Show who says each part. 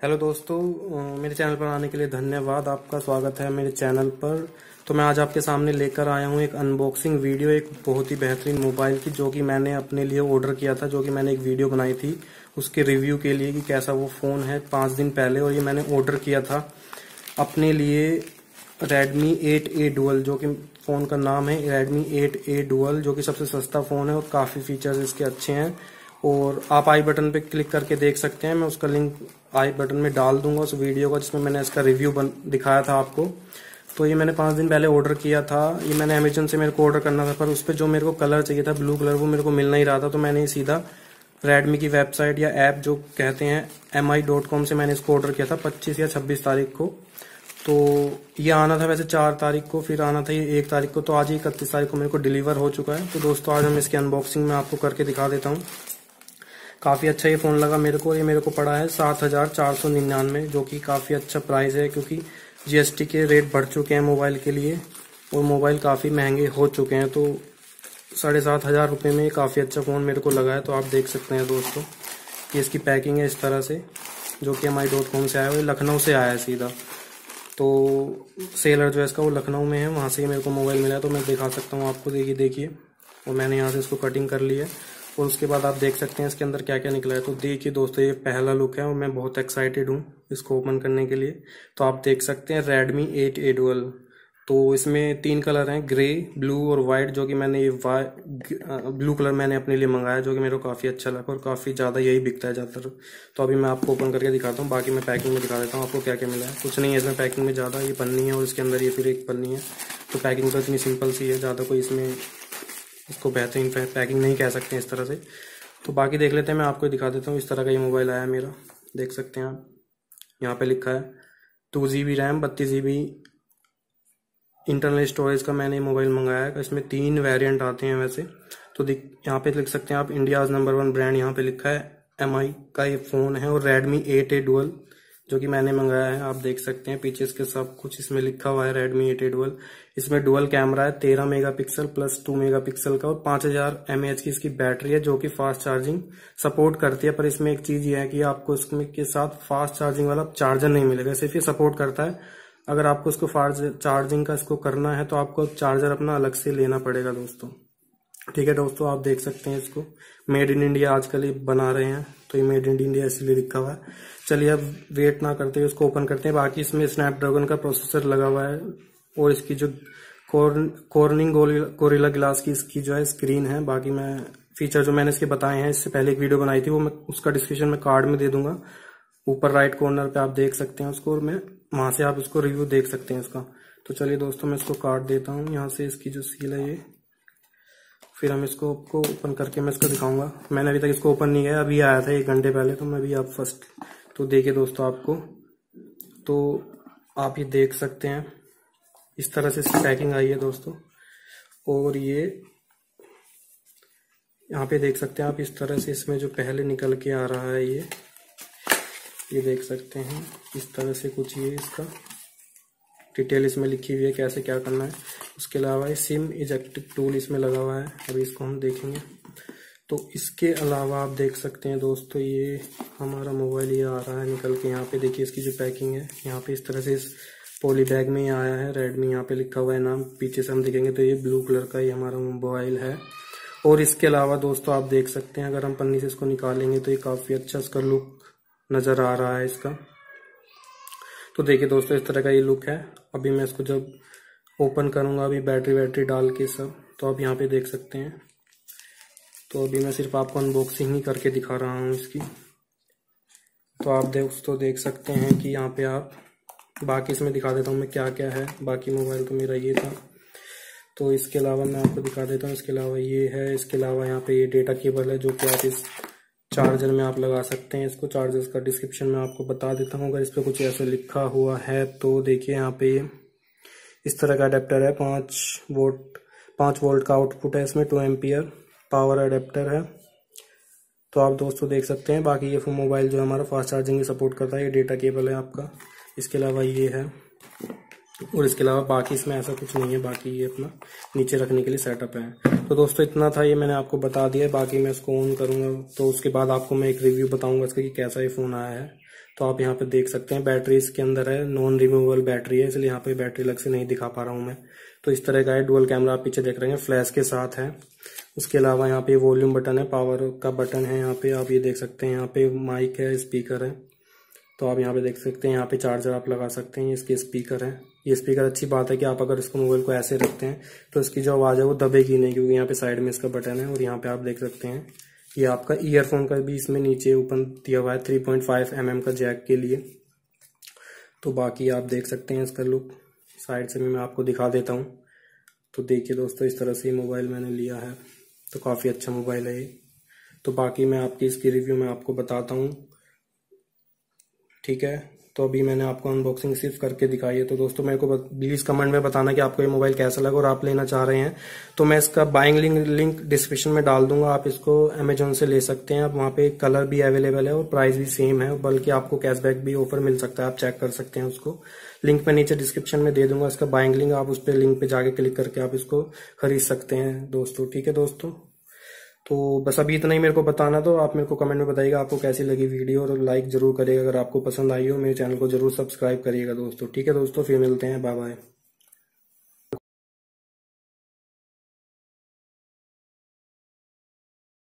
Speaker 1: Hello दोस्तों मेरे channel पर आने के लिए धन्यवाद। आपका स्वागत है मेरे चैनल पर। तो मैं आज आपके सामने लेकर आया हूँ एक अनबॉक्सिंग वीडियो एक बहुत ही बेहतरीन मोबाइल की, जो कि मैंने अपने लिए ऑर्डर किया था, जो कि मैंने एक वीडियो बनाई थी उसके रिव्यू के लिए कि कैसा वो फ़ोन है पाँच दिन पहले और ये मैंने ऑर्डर किया था अपने लिए Redmi 8A डुअल जो कि फ़ोन का नाम है Redmi 8A डुअल जो कि सबसे सस्ता फ़ोन है और काफ़ी फीचर्स इसके अच्छे हैं। और आप आई बटन पे क्लिक करके देख सकते हैं। मैं उसका लिंक आई बटन में डाल दूँगा उस वीडियो का जिसमें मैंने इसका रिव्यू बन, दिखाया था आपको। तो ये मैंने पाँच दिन पहले ऑर्डर किया था। ये मैंने अमेजन से मेरे को ऑर्डर करना था पर उस पर जो मेरे को कलर चाहिए था ब्लू कलर वो मेरे को मिल नहीं रहा था। तो मैंने सीधा रेडमी की वेबसाइट या ऐप जो कहते हैं एम आई डॉट कॉम से मैंने इसको ऑर्डर किया था पच्चीस या छब्बीस तारीख को। तो ये आना था वैसे चार तारीख को फिर आना था ये एक तारीख को। तो आज ही इकतीस तारीख को मेरे को डिलीवर हो चुका है। तो दोस्तों आज हम इसकी अनबॉक्सिंग में आपको करके दिखा देता हूँ। काफ़ी अच्छा ये फ़ोन लगा मेरे को। ये मेरे को पड़ा है सात हज़ार चार सौ निन्यानवे, जो कि काफ़ी अच्छा प्राइस है, क्योंकि जीएसटी के रेट बढ़ चुके हैं मोबाइल के लिए, और मोबाइल काफ़ी महँगे हो चुके हैं तो साढ़े सात हज़ार रुपये में काफ़ी अच्छा फ़ोन मेरे को लगा है तो आप देख सकते हैं दोस्तों कि इसकी पैकिंग है इस तरह से, जो कि आई डॉट कॉम से आया हुआ लखनऊ से आया है सीधा। तो सेलर जो है इसका वो लखनऊ में है, वहाँ से ही मेरे को मोबाइल मिला है तो मैं दिखा सकता हूँ आपको, देखिए देखिए, और मैंने यहाँ से इसको कटिंग कर ली है। और उसके बाद आप देख सकते हैं इसके अंदर क्या क्या निकला है। तो देखिए दोस्तों, ये पहला लुक है और मैं बहुत एक्साइटेड हूँ इसको ओपन करने के लिए। तो आप देख सकते हैं रेडमी एट ए डुअल तो इसमें तीन कलर हैं ग्रे ब्लू और वाइट जो कि मैंने ये ब्लू कलर मैंने अपने लिए मंगाया, जो कि मेरे को काफ़ी अच्छा लगा और काफ़ी ज़्यादा यही बिकता है ज़्यादातर। तो अभी मैं आपको ओपन करके दिखाता हूँ, बाकी मैं पैकिंग में दिखा देता हूँ आपको क्या क्या मिला है। कुछ नहीं है इसमें पैकिंग में ज़्यादा, ये पन्नी है और इसके अंदर ये फिर एक पन्नी है। तो पैकिंग तो इतनी सिंपल सी है, ज़्यादा कोई इसमें इसको बेहतरीन पैकिंग नहीं कह सकते इस तरह से। तो बाकी देख लेते हैं, मैं आपको दिखा देता हूँ, इस तरह का ये मोबाइल आया मेरा। देख सकते हैं आप, यहाँ पे लिखा है टू जी बी रैम बत्तीस जी बी इंटरनल स्टोरेज का मैंने मोबाइल मंगाया है। इसमें तीन वेरिएंट आते हैं वैसे। तो दिख, यहाँ पे लिख सकते हैं आप इंडियाज नंबर वन ब्रांड यहाँ पे लिखा है। एमआई का ये फ़ोन है और रेडमी एट ए डुअल जो कि मैंने मंगाया है, आप देख सकते हैं, पीछे इसके सब कुछ इसमें लिखा हुआ है रेडमी एट ए डुअल इसमें डुअल कैमरा है, तेरह मेगापिक्सल प्लस टू मेगापिक्सल का और पाँच हज़ार एमएच की इसकी बैटरी है, जो कि फास्ट चार्जिंग सपोर्ट करती है। पर इसमें एक चीज़ ये है कि आपको इसमें के साथ फास्ट चार्जिंग वाला चार्जर नहीं मिलेगा, सिर्फ़ ये सपोर्ट करता है। अगर आपको इसको फास्ट चार्जिंग का इसको करना है तो आपको चार्जर अपना अलग से लेना पड़ेगा दोस्तों। ठीक है दोस्तों, आप देख सकते हैं इसको। मेड इन इंडिया आजकल ये बना रहे हैं तो ये मेड इन इंडिया इसलिए लिखा हुआ है। चलिए अब वेट ना करते हुए इसको ओपन करते हैं। बाकी इसमें स्नैपड्रैगन का प्रोसेसर लगा हुआ है, और इसकी जो कॉर्निंग गोरिल्ला ग्लास की इसकी जो है स्क्रीन है। बाकी मैं फीचर जो मैंने इसके बताए हैं, इससे पहले एक वीडियो बनाई थी, वो मैं उसका डिस्क्रिप्शन में कार्ड में दे दूँगा। ऊपर राइट कॉर्नर पे आप देख सकते हैं उसको, और मैं वहाँ से आप इसको रिव्यू देख सकते हैं इसका। तो चलिए दोस्तों, मैं इसको कार्ड देता हूँ। यहाँ से इसकी जो सील है ये फिर हम इसको आपको ओपन करके मैं इसको दिखाऊँगा। मैंने अभी तक इसको ओपन नहीं किया, अभी आया था एक घंटे पहले तो मैं अभी आप फ़र्स्ट तो देखिए दोस्तों आपको। तो आप ये देख सकते हैं, इस तरह से इसकी पैकिंग आई है दोस्तों। और ये, यहाँ पे देख सकते हैं आप इस तरह से इसमें जो पहले निकल के आ रहा है ये ये देख सकते हैं, इस तरह से कुछ ये इसका डिटेल इसमें लिखी हुई है कैसे क्या करना है। उसके अलावा सिम इजेक्टिव टूल इसमें लगा हुआ है। अभी इसको हम देखेंगे। तो इसके अलावा आप देख सकते हैं दोस्तों, ये हमारा मोबाइल ये आ रहा है निकल के यहाँ पे। देखिए इसकी जो पैकिंग है, यहाँ पे इस तरह से इस पोली बैग में आया है। रेडमी यहाँ पे लिखा हुआ है नाम। पीछे से हम देखेंगे तो ये ब्लू कलर का ही हमारा मोबाइल है। और इसके अलावा दोस्तों आप देख सकते हैं, अगर हम पन्नी से इसको निकालेंगे तो ये काफ़ी अच्छा इसका लुक नज़र आ रहा है इसका। तो देखिए दोस्तों, इस तरह का ये लुक है। अभी मैं इसको जब ओपन करूँगा, अभी बैटरी वैटरी डाल के सब तो आप यहाँ पे देख सकते हैं। तो अभी मैं सिर्फ़ आपको अनबॉक्सिंग ही करके दिखा रहा हूँ इसकी। तो आप दोस्तों देख सकते हैं कि यहाँ पे आप, बाकी इसमें दिखा देता हूँ मैं क्या क्या है। बाकी मोबाइल तो मेरा ये था। तो इसके अलावा मैं आपको दिखा देता हूँ, इसके अलावा ये है, इसके अलावा यहाँ पे ये डेटा केबल है, जो कि आप इस चार्जर में आप लगा सकते हैं। इसको चार्जर्स का डिस्क्रिप्शन में आपको बता देता हूँ। अगर इस पर कुछ ऐसे लिखा हुआ है तो देखिए यहाँ पे इस तरह का अडेप्टर है। पाँच वोल्ट पाँच वोल्ट का आउटपुट है इसमें टू एम्पियर पावर अडेप्टर है। तो आप दोस्तों देख सकते हैं। बाकी ये मोबाइल जो हमारा फास्ट चार्जिंग सपोर्ट करता है। ये डेटा केबल है आपका। इसके अलावा ये है। और इसके अलावा बाकी इसमें ऐसा कुछ नहीं है, बाकी ये अपना नीचे रखने के लिए सेटअप है। तो दोस्तों, इतना था ये मैंने आपको बता दिया बाकी मैं इसको ऑन करूँगा तो उसके बाद आपको मैं एक रिव्यू बताऊँगा इसका कि कैसा ये फ़ोन आया है। तो आप यहाँ पे देख सकते हैं बैटरी इसके अंदर है नॉन रिमूवेबल बैटरी है, इसलिए यहाँ पे बैटरी अलग से नहीं दिखा पा रहा हूँ मैं। तो इस तरह का है डुअल कैमरा आप पीछे देख रहे हैं फ्लैश के साथ है। उसके अलावा यहाँ पे वॉल्यूम बटन है पावर का बटन है यहाँ पे, आप ये देख सकते हैं, यहाँ पे माइक है स्पीकर है। तो आप यहाँ पे देख सकते हैं, यहाँ पे चार्जर आप लगा सकते हैं, इसके स्पीकर है। ये स्पीकर अच्छी बात है कि आप अगर इसको मोबाइल को ऐसे रखते हैं तो इसकी जो आवाज़ है वो दबेगी नहीं, क्योंकि यहाँ पे साइड में इसका बटन है और यहाँ पे आप देख सकते हैं, ये आपका ईयरफोन का भी इसमें नीचे ओपन दिया हुआ है three point five m m का जैक के लिए। तो बाकी आप देख सकते हैं इसका लुक साइड से भी मैं आपको दिखा देता हूँ। तो देखिए दोस्तों, इस तरह से मोबाइल मैंने लिया है। तो काफ़ी अच्छा मोबाइल है ये। तो बाकी मैं आपकी इसकी रिव्यू में आपको बताता हूँ। ठीक है? तो अभी मैंने आपको अनबॉक्सिंग सिर्फ़ करके दिखाई है। तो दोस्तों, मेरे को प्लीज़ कमेंट में बताना कि आपको ये मोबाइल कैसा लगा और आप लेना चाह रहे हैं। तो मैं इसका बाइंग लिंक लिंक डिस्क्रिप्शन में डाल दूँगा। आप इसको अमेजोन से ले सकते हैं। आप वहाँ पे कलर भी अवेलेबल है और प्राइस भी सेम है, बल्कि आपको कैशबैक भी ऑफ़र मिल सकता है। आप चेक कर सकते हैं उसको। लिंक मैं नीचे डिस्क्रिप्शन में दे दूँगा। इसका बाइंग लिंक आप उस पर लिंक पे जाके क्लिक करके आप इसको खरीद सकते हैं दोस्तों। ठीक है दोस्तों? तो बस अभी इतना ही मेरे को बताना तो आप मेरे को कमेंट में बताइएगा आपको कैसी लगी वीडियो और लाइक ज़रूर करिएगा। अगर आपको पसंद आई हो, मेरे चैनल को ज़रूर सब्सक्राइब करिएगा दोस्तों। ठीक है दोस्तों, फिर मिलते हैं। Bye bye